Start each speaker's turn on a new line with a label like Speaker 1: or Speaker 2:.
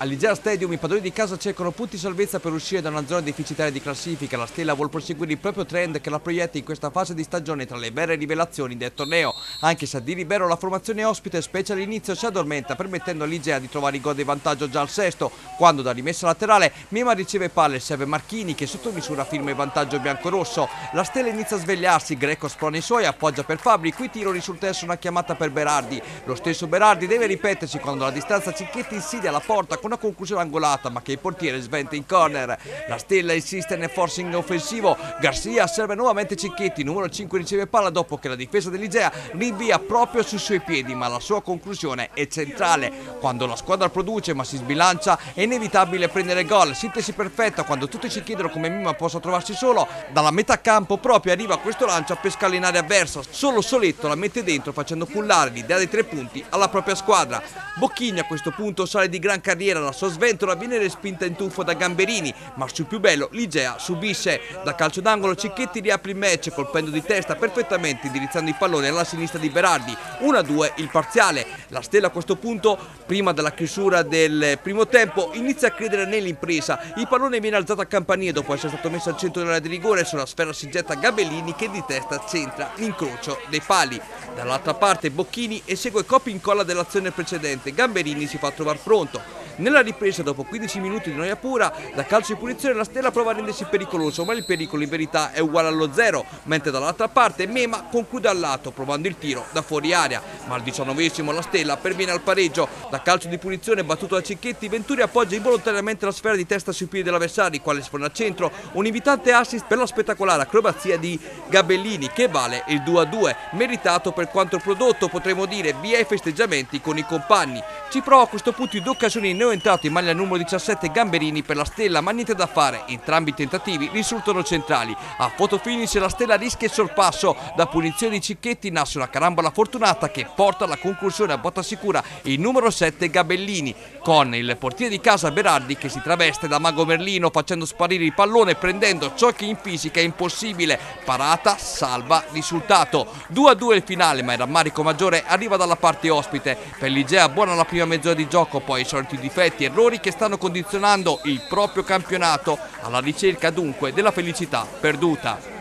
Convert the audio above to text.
Speaker 1: All'Igea Stadium i padroni di casa cercano punti salvezza per uscire da una zona deficitaria di classifica. La Stella vuole proseguire il proprio trend che la proietta in questa fase di stagione tra le vere rivelazioni del torneo. Anche se a di libero la formazione ospite, specie all'inizio, si addormenta permettendo all'Igea di trovare i gol di vantaggio già al sesto, quando da rimessa laterale Mima riceve palle e serve Marchini che sotto misura firma il vantaggio biancorosso. La Stella inizia a svegliarsi, Greco sprona i suoi, appoggia per Fabri, qui tiro risulta essere una chiamata per Berardi. Lo stesso Berardi deve ripetersi quando la distanza Cicchetti insidia la porta con una conclusione angolata ma che il portiere sventa in corner. La Stella insiste nel forcing offensivo, Garcia serve nuovamente Cicchetti, numero 5 riceve palla dopo che la difesa dell'Igea rinvia proprio sui suoi piedi ma la sua conclusione è centrale. Quando la squadra produce ma si sbilancia è inevitabile prendere gol, sintesi perfetta quando tutti ci chiedono come Mima possa trovarsi solo, dalla metà campo proprio arriva questo lancio in area avversa, solo Soletto la mette dentro facendo cullare l'idea dei tre punti alla propria squadra. Bocchini a questo punto sale di gran carriera, la sua sventola viene respinta in tuffo da Gamberini, ma sul più bello l'Igea subisce. Da calcio d'angolo Cicchetti riapre il match colpendo di testa perfettamente indirizzando il pallone alla sinistra di Berardi. 1-2 il parziale. La Stella a questo punto, prima della chiusura del primo tempo, inizia a credere nell'impresa. Il pallone viene alzato a campanile dopo essere stato messo al centro dell'area di rigore. Sulla sfera si getta Gabellini che di testa centra l'incrocio dei pali. Dall'altra parte Bocchini esegue copia in colla dell'azione precedente. Gamberini si fa trovare pronto. Nella ripresa, dopo 15 minuti di noia pura, da calcio di punizione la Stella prova a rendersi pericoloso, ma il pericolo in verità è uguale allo zero, mentre dall'altra parte Mema conclude al lato, provando il tiro da fuori area. Ma al diciannovesimo la Stella perviene al pareggio. Da calcio di punizione battuto da Cicchetti, Venturi appoggia involontariamente la sfera di testa sui piedi dell'avversario, quale sforna al centro. Un invitante assist per la spettacolare acrobazia di Gabellini, che vale il 2-2, meritato per quanto prodotto, potremmo dire, via i festeggiamenti con i compagni. Ci prova a questo punto in due occasioni entrato in maglia numero 17 Gamberini per la Stella, ma niente da fare, entrambi i tentativi risultano centrali. A fotofinish la Stella rischia il sorpasso, da punizione di Cicchetti nasce una carambola fortunata che porta alla conclusione a botta sicura il numero 7 Gabellini, con il portiere di casa Berardi che si traveste da Mago Merlino facendo sparire il pallone prendendo ciò che in fisica è impossibile. Parata, salva, risultato. 2-2 il finale, ma il rammarico maggiore arriva dalla parte ospite. Per l'Igea buona la prima mezz'ora di gioco, poi i soliti difetti difetti e errori che stanno condizionando il proprio campionato, alla ricerca dunque della felicità perduta.